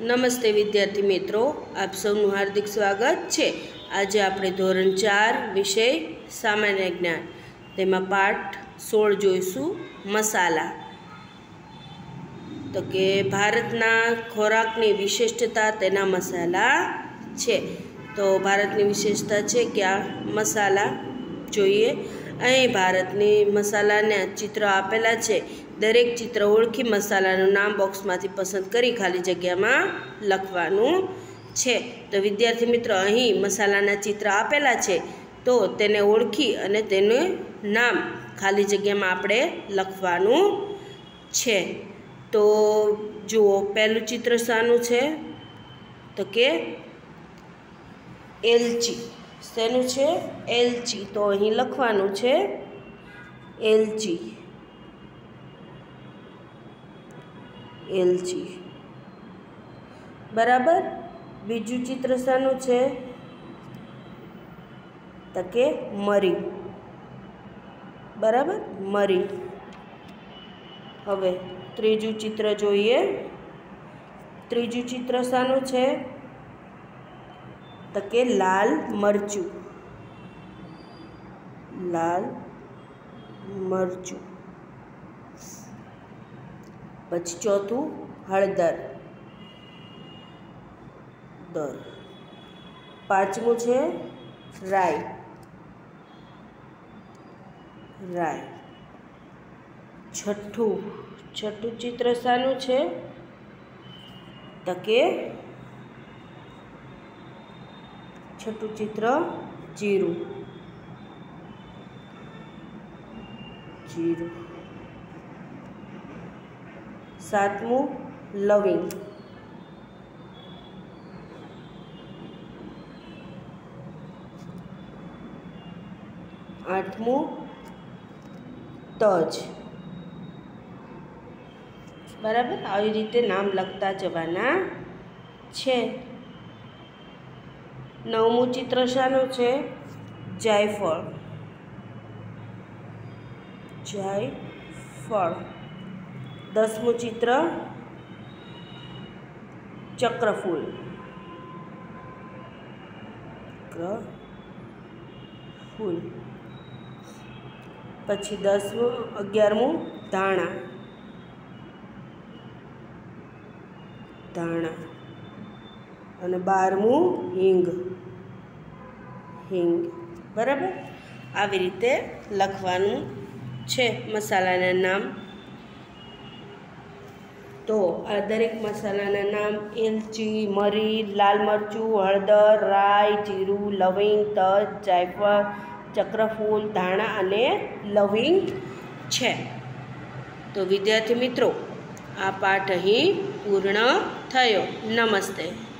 નમસ્તે વિદ્યાર્થી મિત્રો, આપ સૌનું હાર્દિક સ્વાગત છે. આજે આપણે ધોરણ ચાર વિષય સામાન્ય જ્ઞાન, તેમાં પાઠ સોળ જોઈશું, મસાલા. તો કે ભારતના ખોરાકની વિશિષ્ટતા તેના મસાલા છે. તો ભારતની વિશેષતા છે કે આ મસાલા જોઈએ. અહીં ભારતની મસાલાના ચિત્ર આપેલા છે. દરેક ચિત્ર ઓળખી મસાલાનું નામ બોક્સમાંથી પસંદ કરી ખાલી જગ્યામાં લખવાનું છે. તો વિદ્યાર્થી મિત્રો, અહીં મસાલાના ચિત્ર આપેલા છે. તો તેને ઓળખી અને તેનું નામ ખાલી જગ્યામાં આપણે લખવાનું છે. તો જુઓ, પહેલું ચિત્ર શાનું છે. તો કે એલચી, શેનું છે? એલચી. તો અહીં લખવાનું છે એલચી. એલચી બરાબર? બીજું ચિત્ર શાનું છે? તો કે મરી. બરાબર? મરી. હવે ત્રીજું ચિત્ર જોઈએ. ત્રીજું ચિત્ર શાનું છે? તો કે લાલ મરચું. લાલ મરચું. પછી ચોથું હળદર. દર. પાંચમું છે રાઈ. રાઈ. છઠ્ઠું છઠ્ઠું ચિત્ર શાનું છે? તકે છઠ્ઠું ચિત્ર જીરું. જીરું. સાતમું લવિંગ. આઠમું તજ. બરાબર? આવી રીતે નામ લખતા જવાના છે. નવમું ચિત્ર શાનું છે? જાયફળ. જાયફળ. દસમું ચિત્ર ચક્રફૂલ. ફૂલ પછી દસમું, અગિયારમું, ધાણા. ધાણા. અને બારમું, હિંગ. હિંગ. બરાબર? આવી રીતે લખવાનું છે મસાલાના નામ. તો આ દરેક મસાલાના નામ એલચી, મરી, લાલ મરચું, હળદર, રાઈ, જીરું, લવિંગ, તજ, જાયફળ, ચક્રફૂલ, ધાણા અને લવિંગ છે. તો વિદ્યાર્થી મિત્રો, આ પાઠ અહીં પૂર્ણ થયો. નમસ્તે.